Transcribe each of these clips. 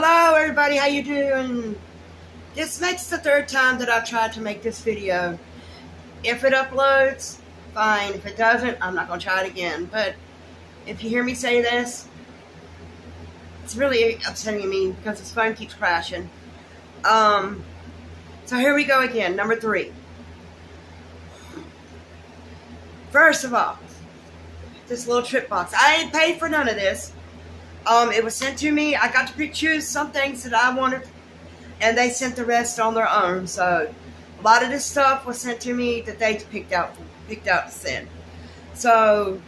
Hello everybody, how you doing? This makes the third time that I've tried to make this video. If it uploads, fine. If it doesn't, I'm not going to try it again. But if you hear me say this, it's really upsetting me because this phone keeps crashing. Um, so here we go again, number three. First of all, this little trip box. I ain't paid for none of this. Um, it was sent to me. I got to pick choose some things that I wanted, and they sent the rest on their own. So a lot of this stuff was sent to me that they picked out picked out to send. So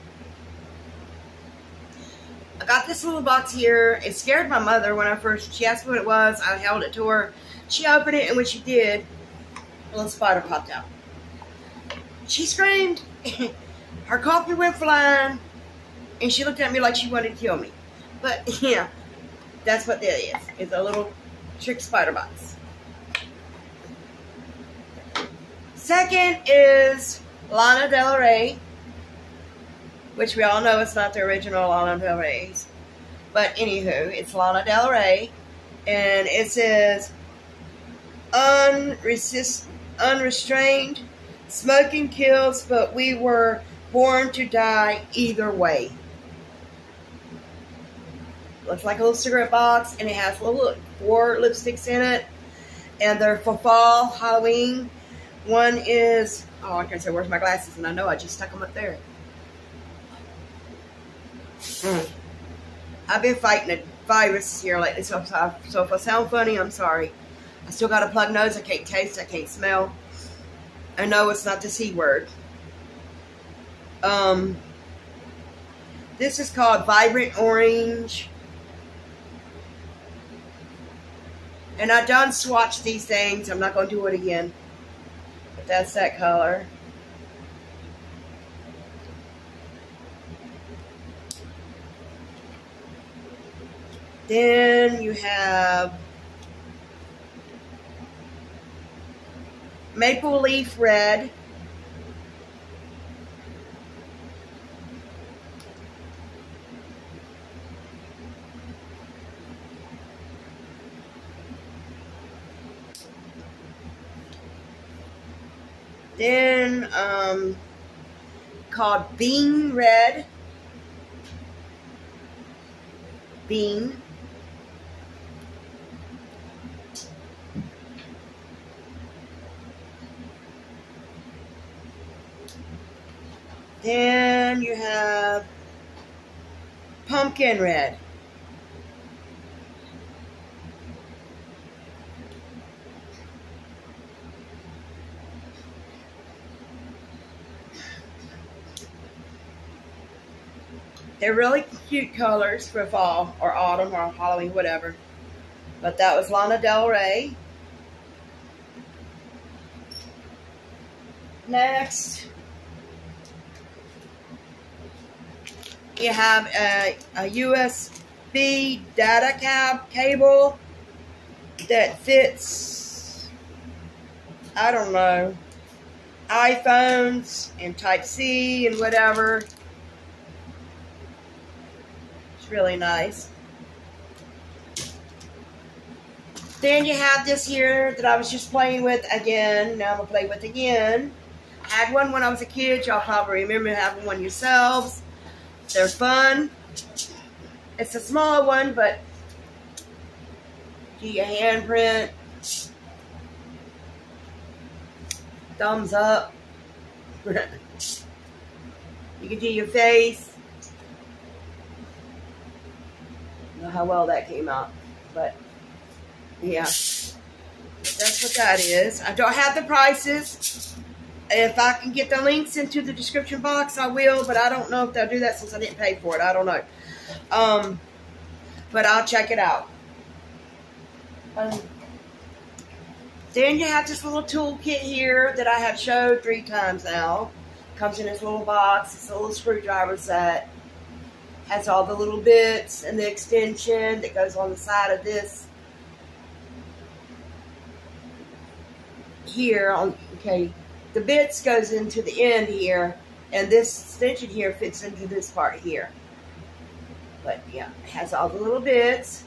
I got this little box here. It scared my mother when I first, she asked what it was. I held it to her. She opened it, and when she did, a little spider popped out. She screamed. her coffee went flying, and she looked at me like she wanted to kill me. But yeah, that's what that is. It's a little trick spider box. Second is Lana Del Rey, which we all know it's not the original Lana Del Rey's. But anywho, it's Lana Del Rey, and it says unresist, unrestrained, smoking kills, but we were born to die either way. Looks like a little cigarette box, and it has little four lipsticks in it, and they're for fall, Halloween. One is oh, I can't say, where's my glasses? And I know I just stuck them up there. Mm. I've been fighting a virus here lately, so if, I, so if I sound funny, I'm sorry. I still got a plug nose. I can't taste. I can't smell. I know it's not the C word. Um, this is called Vibrant Orange. And I done swatched these things. I'm not going to do it again. But that's that color. Then you have Maple Leaf Red. Then um, called Bean Red. Bean. Then you have pumpkin red. They're really cute colors for fall or autumn or Halloween, whatever. But that was Lana Del Rey. Next, you have a, a USB data cab cable that fits, I don't know, iPhones and Type-C and whatever really nice. Then you have this here that I was just playing with again. Now I'm going to play with again. Had one when I was a kid. Y'all probably remember having one yourselves. They're fun. It's a small one, but do your handprint. Thumbs up. you can do your face. know how well that came out. But, yeah. That's what that is. I don't have the prices. If I can get the links into the description box, I will. But I don't know if they'll do that since I didn't pay for it. I don't know. Um, but I'll check it out. Um, then you have this little toolkit here that I have showed three times now. Comes in this little box. It's a little screwdriver set has all the little bits and the extension that goes on the side of this here on okay the bits goes into the end here and this extension here fits into this part here but yeah it has all the little bits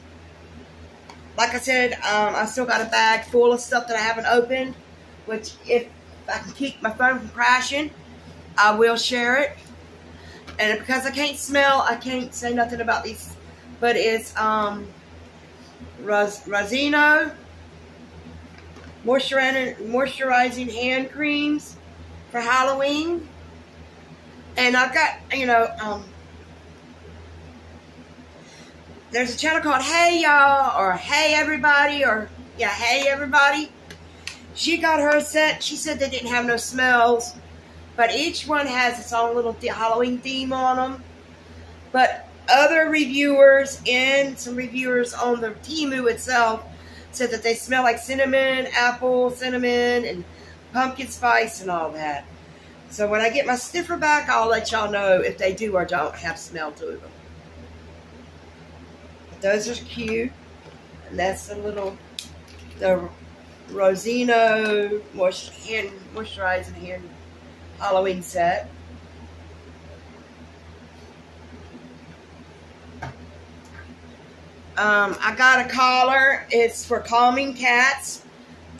like I said, um, I still got a bag full of stuff that I haven't opened, which if I can keep my phone from crashing, I will share it. And because I can't smell, I can't say nothing about these. But it's um, Rosino moisturizing, moisturizing hand creams for Halloween. And I've got, you know, um, there's a channel called Hey Y'all or Hey Everybody or, yeah, Hey Everybody. She got her set. She said they didn't have no smells. But each one has its own little Halloween theme on them. But other reviewers and some reviewers on the Temu itself said that they smell like cinnamon, apple, cinnamon, and pumpkin spice and all that. So when I get my sniffer back, I'll let y'all know if they do or don't have smell to them. But those are cute. And that's the little, the Rosino hand moisturizing hand Halloween set. Um, I got a collar. It's for calming cats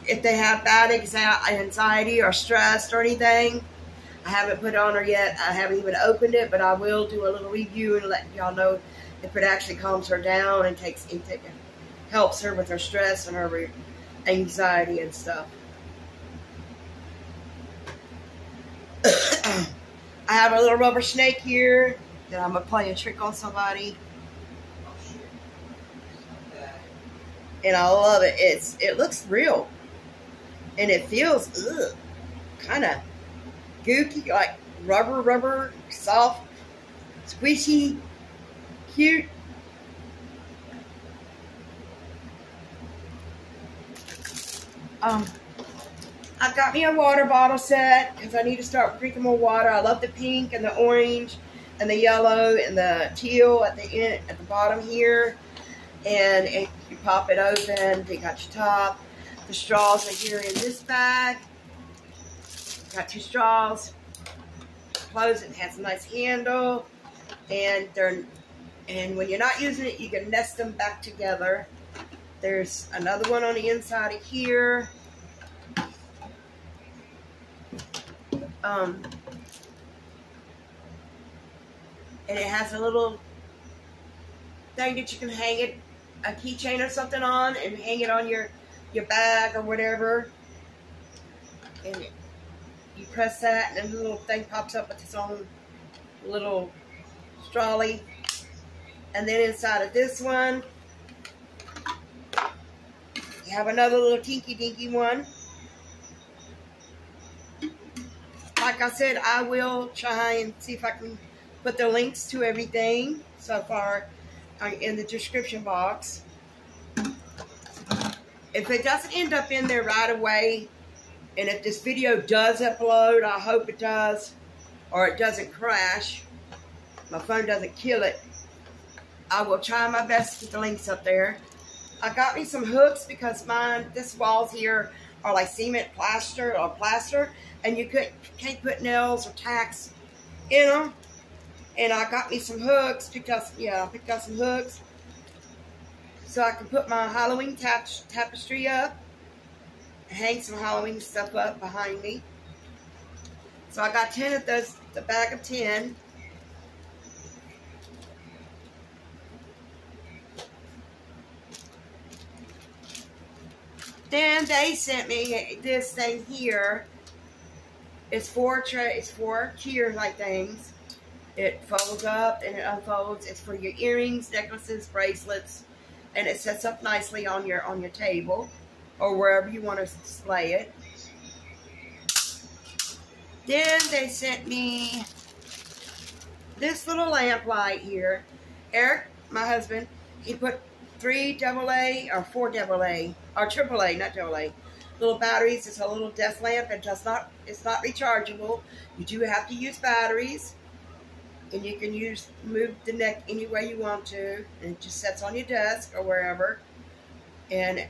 if they have bad anxiety or stress or anything. I haven't put on her yet. I haven't even opened it, but I will do a little review and let y'all know if it actually calms her down and takes it helps her with her stress and her anxiety and stuff. I have a little rubber snake here that I'm going to play a trick on somebody. And I love it. It's It looks real. And it feels kind of gooky, like rubber, rubber, soft, squishy, cute. Um, I've got me a water bottle set because I need to start drinking more water. I love the pink and the orange and the yellow and the teal at the end, at the bottom here. And it, you pop it open, you got your top. The straws are here in this bag. Got two straws. Close it has a nice handle. And they're and when you're not using it, you can nest them back together. There's another one on the inside of here. Um, and it has a little thing that you can hang it, a keychain or something on, and hang it on your your bag or whatever. And you press that, and the little thing pops up with its own little trolley. And then inside of this one, you have another little tinky dinky one. Like I said, I will try and see if I can put the links to everything so far uh, in the description box. If it doesn't end up in there right away, and if this video does upload, I hope it does, or it doesn't crash, my phone doesn't kill it, I will try my best to get the links up there. I got me some hooks because mine, this walls here are like cement plaster or plaster, and you could, can't put nails or tacks in them. And I got me some hooks, up, yeah, I picked up some hooks. So I can put my Halloween tap tapestry up, hang some Halloween stuff up behind me. So I got 10 of those, the bag of 10. Then they sent me this thing here it's four tray, it's four tier like things. It folds up and it unfolds. It's for your earrings, necklaces, bracelets, and it sets up nicely on your on your table or wherever you want to display it. Then they sent me this little lamp light here. Eric, my husband, he put three double A or four double A or triple A, not double A, little batteries. It's a little desk lamp. It does not, it's not rechargeable. You do have to use batteries. And you can use, move the neck any way you want to. And it just sets on your desk or wherever. And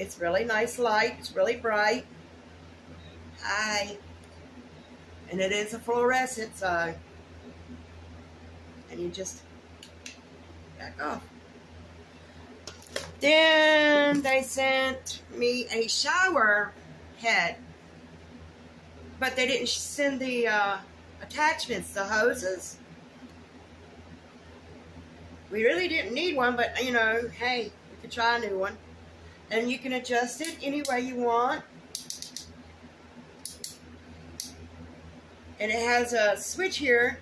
it's really nice light. It's really bright. Hi. And it is a fluorescent, so. And you just back off. Then they sent me a shower head. But they didn't send the uh, attachments, the hoses. We really didn't need one, but you know, hey, we could try a new one. And you can adjust it any way you want. And it has a switch here,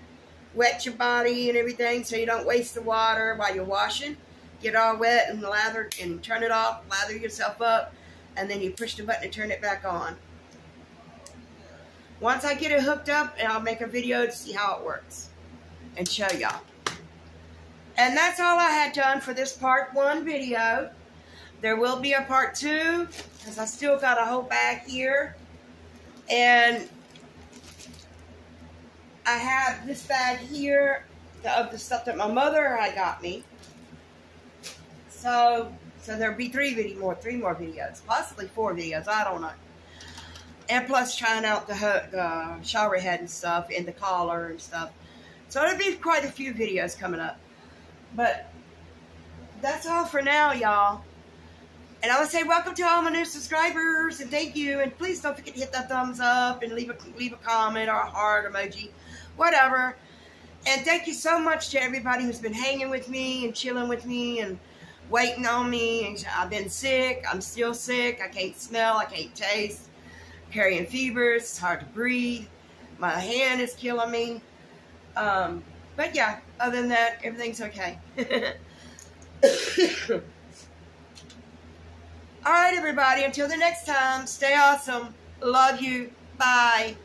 wet your body and everything so you don't waste the water while you're washing. Get all wet and lathered and turn it off, lather yourself up, and then you push the button and turn it back on. Once I get it hooked up, I'll make a video to see how it works and show y'all. And that's all I had done for this part one video. There will be a part two because I still got a whole bag here. And I have this bag here of the stuff that my mother had got me. So, so there'll be three video more, three more videos, possibly four videos. I don't know and plus trying out the, the shower head and stuff and the collar and stuff. So it'll be quite a few videos coming up. But that's all for now, y'all. And I would say welcome to all my new subscribers and thank you. And please don't forget to hit that thumbs up and leave a leave a comment or a heart emoji, whatever. And thank you so much to everybody who's been hanging with me and chilling with me and waiting on me. I've been sick. I'm still sick. I can't smell. I can't taste carrying fevers, it's hard to breathe, my hand is killing me. Um, but yeah, other than that, everything's okay. All right, everybody, until the next time, stay awesome. Love you. Bye.